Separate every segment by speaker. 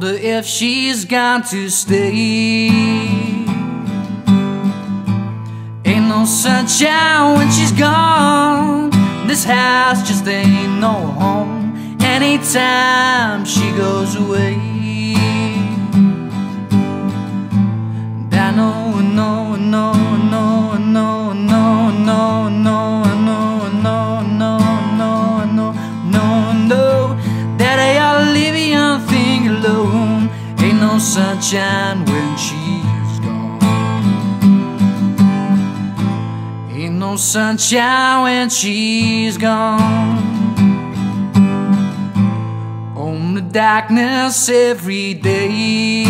Speaker 1: Wonder if she's gone to stay. Ain't no sunshine when she's gone. This house just ain't no home. Anytime she goes away. Sunshine when she's gone. Ain't no sunshine when she's gone. Only darkness every day.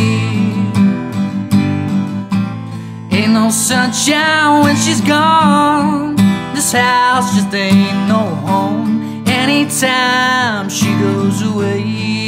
Speaker 1: Ain't no sunshine when she's gone. This house just ain't no home. Anytime she goes away.